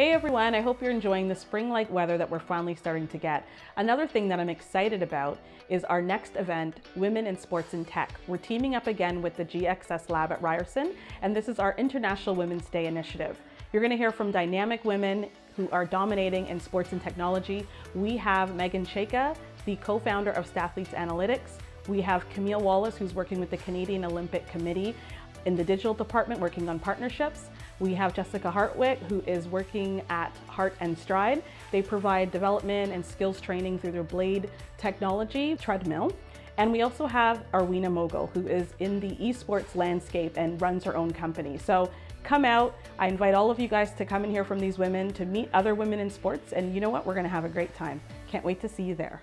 Hey everyone, I hope you're enjoying the spring-like weather that we're finally starting to get. Another thing that I'm excited about is our next event, Women in Sports and Tech. We're teaming up again with the GXS Lab at Ryerson, and this is our International Women's Day initiative. You're gonna hear from dynamic women who are dominating in sports and technology. We have Meghan Chayka, the co-founder of Stathletes Analytics. We have Camille Wallace, who's working with the Canadian Olympic Committee in the digital department working on partnerships. We have Jessica Hartwick, who is working at Heart and Stride. They provide development and skills training through their Blade technology treadmill. And we also have Arwina Mogul, who is in the esports landscape and runs her own company. So come out. I invite all of you guys to come and hear from these women, to meet other women in sports. And you know what? We're going to have a great time. Can't wait to see you there.